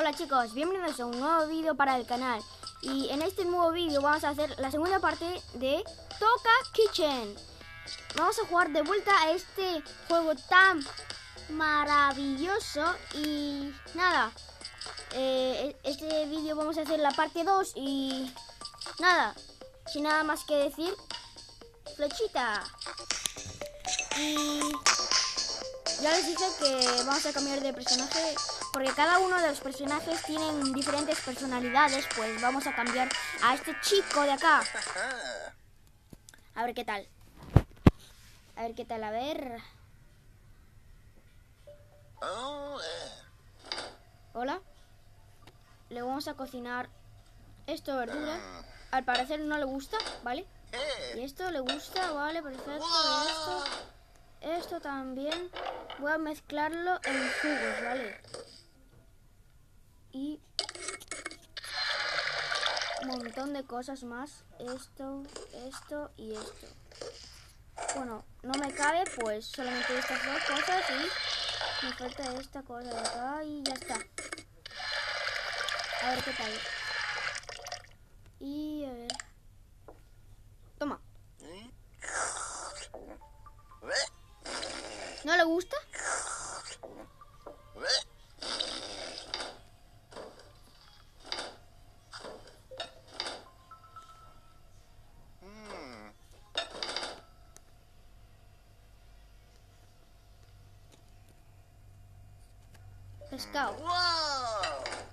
Hola chicos, bienvenidos a un nuevo vídeo para el canal. Y en este nuevo vídeo vamos a hacer la segunda parte de Toca Kitchen. Vamos a jugar de vuelta a este juego tan maravilloso. Y nada eh, Este vídeo vamos a hacer la parte 2 y nada, sin nada más que decir Flechita. Y ya les dije que vamos a cambiar de personaje porque cada uno de los personajes tienen diferentes personalidades, pues vamos a cambiar a este chico de acá. A ver qué tal. A ver qué tal, a ver. Hola. Le vamos a cocinar esto verdura. Al parecer no le gusta, ¿vale? Y esto le gusta, vale, perfecto. Esto, esto también. Voy a mezclarlo en jugos, ¿vale? Y un montón de cosas más. Esto, esto y esto. Bueno, no me cabe, pues solamente estas dos cosas y me falta esta cosa de acá y ya está. A ver qué tal. Y a ver. Toma. ¿No le gusta? Pescado.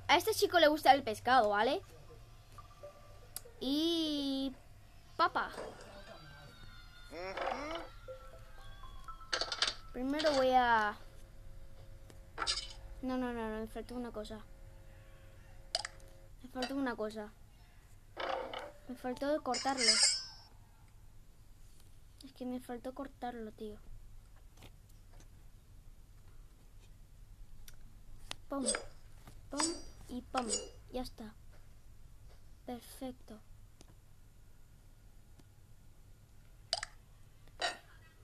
A este chico le gusta el pescado, ¿vale? Y... Papa. Primero voy a... No, no, no, no, me faltó una cosa. Me faltó una cosa. Me faltó cortarlo. Es que me faltó cortarlo, tío. Pum, pum y pum. Ya está. Perfecto.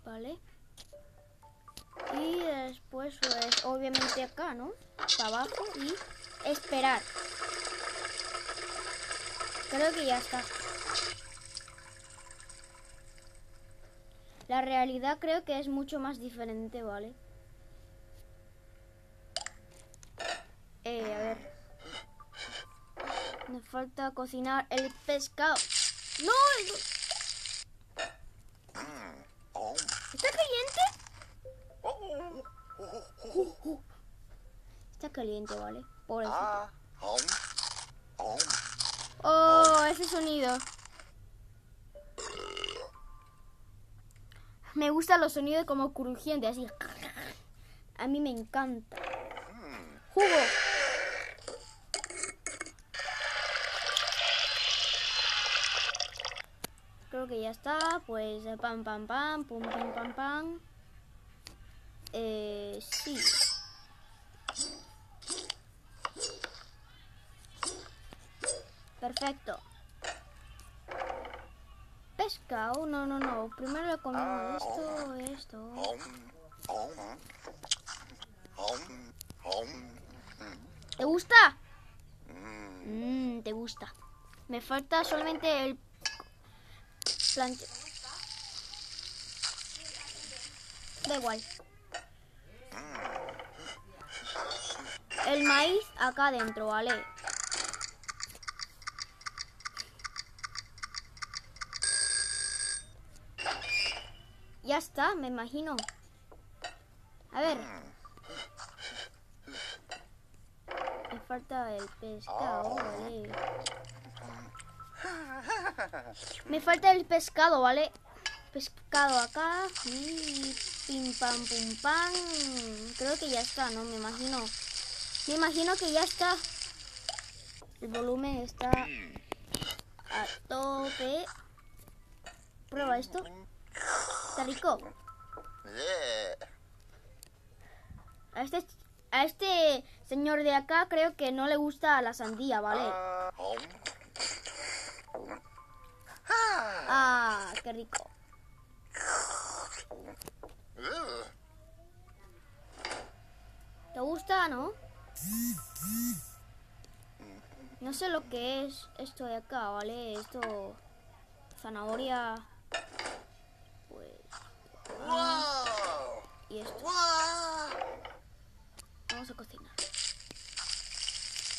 Vale. Y después, pues, obviamente acá, ¿no? Para abajo y esperar. Creo que ya está. La realidad creo que es mucho más diferente, ¿vale? Eh, a ver. Me falta cocinar el pescado. ¡No! ¿Está caliente? Está caliente, ¿vale? Pobrecito. Oh, ese sonido. Me gustan los sonidos como crujientes, así. A mí me encanta. ¡Jugo! Creo que ya está. Pues eh, pam, pam, pam, pum, pam, pam, pam. Eh, sí. Perfecto. Pescado. No, no, no. Primero le comemos esto, esto. ¿Te gusta? Mmm, te gusta. Me falta solamente el plante. Da igual. El maíz acá adentro, ¿vale? Ya está, me imagino. A ver. Me falta el pescado, ¿vale? Me falta el pescado, ¿vale? Pescado acá. Y pim pam pum pam. Creo que ya está, ¿no? Me imagino. Me imagino que ya está. El volumen está a tope. Prueba esto. Está rico. A este, a este señor de acá creo que no le gusta la sandía, ¿vale? Ah, qué rico. ¿Te gusta, no? No sé lo que es esto de acá, ¿vale? Esto... Zanahoria... Pues... Y esto. Vamos a cocinar.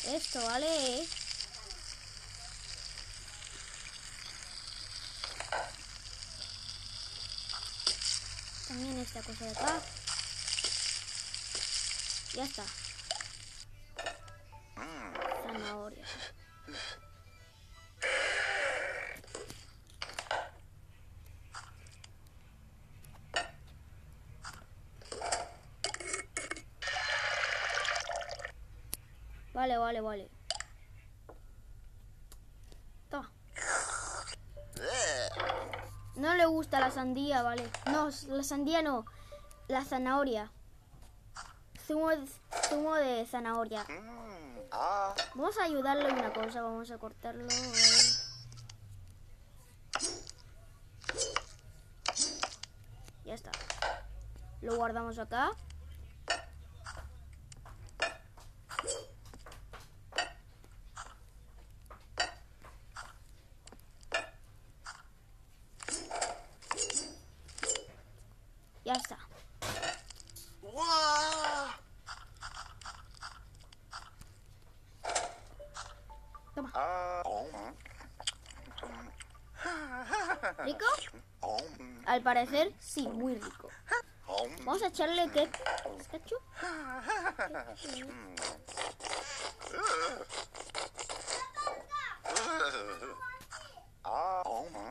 Esto, ¿vale? También esta cosa de acá. Ya está. Zanahoria. Vale, vale, vale. No le gusta la sandía, vale. No, la sandía no. La zanahoria. Zumo de, zumo de zanahoria. Vamos a ayudarle una cosa. Vamos a cortarlo. Ya está. Lo guardamos acá. Ya está. Toma. ¿Rico? Al parecer, sí, muy rico. Vamos a echarle que ketchup.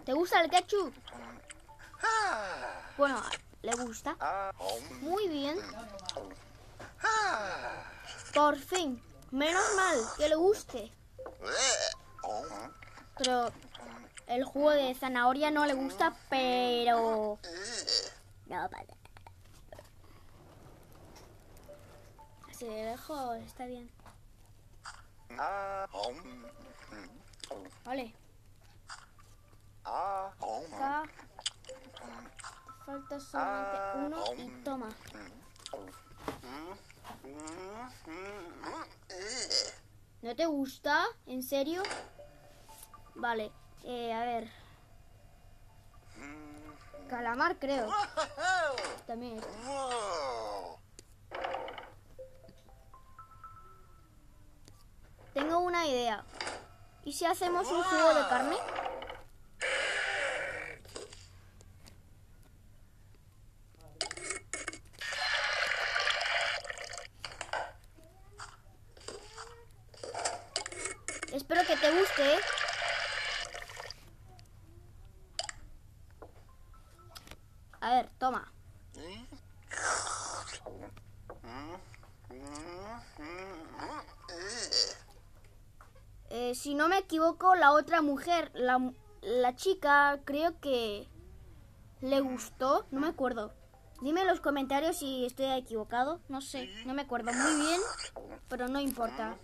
¿Te gusta el ketchup? Bueno, le gusta. Muy bien. Por fin. Menos mal que le guste. Pero el jugo de zanahoria no le gusta, pero... No pasa. Si le dejo, está bien. Vale. Acá falta solamente uno y toma. ¿No te gusta? ¿En serio? Vale, eh, a ver. Calamar creo. También es. Tengo una idea. ¿Y si hacemos un jugo de carne? Espero que te guste. A ver, toma. Eh, si no me equivoco, la otra mujer, la, la chica, creo que le gustó, no me acuerdo. Dime en los comentarios si estoy equivocado, no sé, no me acuerdo muy bien, pero no importa. A ver.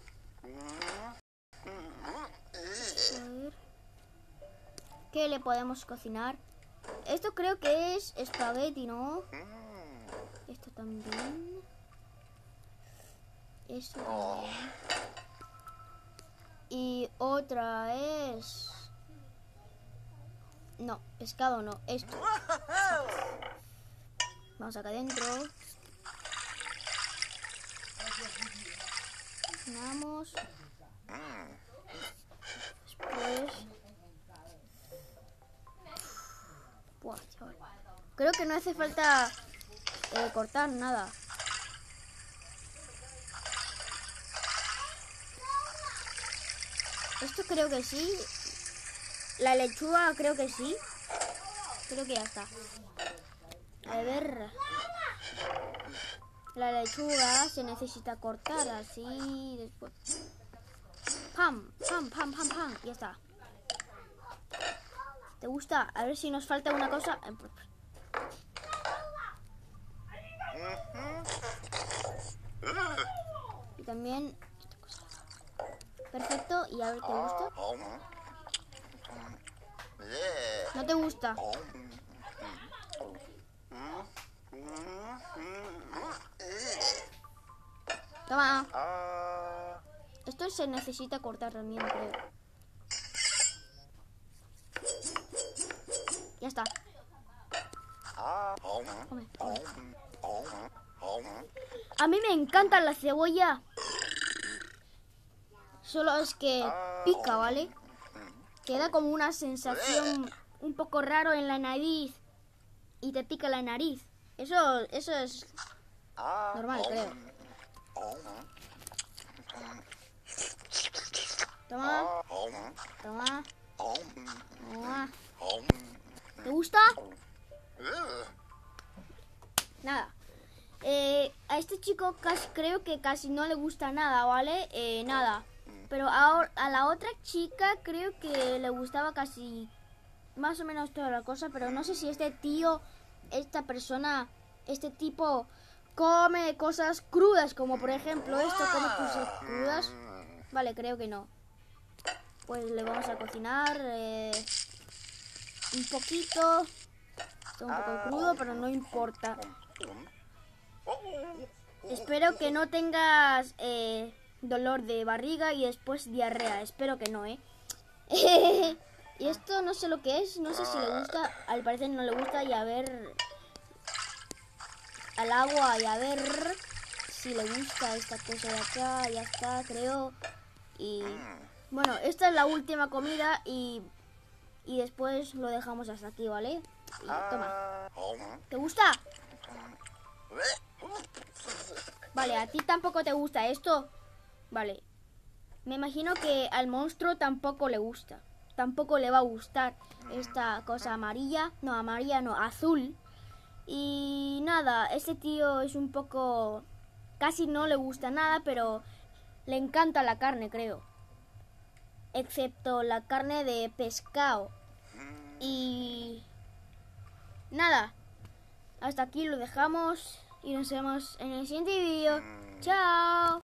¿Qué le podemos cocinar? Esto creo que es espagueti, ¿no? Esto también. Esto también. Y otra es... No, pescado no, esto. Vamos acá adentro. Vamos. Después... Creo que no hace falta eh, cortar nada. Esto creo que sí. La lechuga creo que sí. Creo que ya está. A ver. La lechuga se necesita cortar así. Después. Pam, pam, pam, pam, pam. Ya está. ¿Te gusta? A ver si nos falta una cosa. Eh, pues, Y también esta cosa. Perfecto. Y a ver, ¿te gusta? ¿No te gusta? Toma. Esto se necesita cortar también, creo. Está. A mí me encanta la cebolla. Solo es que pica, ¿vale? Queda como una sensación un poco raro en la nariz. Y te pica la nariz. Eso, eso es normal, creo. Toma. Toma. Toma. ¿Te gusta? Nada. Eh, a este chico casi, creo que casi no le gusta nada, ¿vale? Eh, nada. Pero a la otra chica creo que le gustaba casi más o menos toda la cosa, pero no sé si este tío, esta persona, este tipo come cosas crudas, como por ejemplo esto, come cosas crudas. Vale, creo que no. Pues le vamos a cocinar eh, un poquito. Está un poco crudo, pero no importa. Espero que no tengas eh, dolor de barriga y después diarrea. Espero que no, ¿eh? y esto no sé lo que es. No sé si le gusta. Al parecer no le gusta. Y a ver... Al agua y a ver si le gusta esta cosa de acá. Ya está, creo. Y... Bueno, esta es la última comida y... Y después lo dejamos hasta aquí, ¿vale? Y toma. ¿Te gusta? Vale, a ti tampoco te gusta esto. Vale. Me imagino que al monstruo tampoco le gusta. Tampoco le va a gustar esta cosa amarilla. No, amarilla no, azul. Y nada, este tío es un poco... Casi no le gusta nada, pero le encanta la carne, creo. Excepto la carne de pescado. Y... Nada. Hasta aquí lo dejamos y nos vemos en el siguiente vídeo. Chao.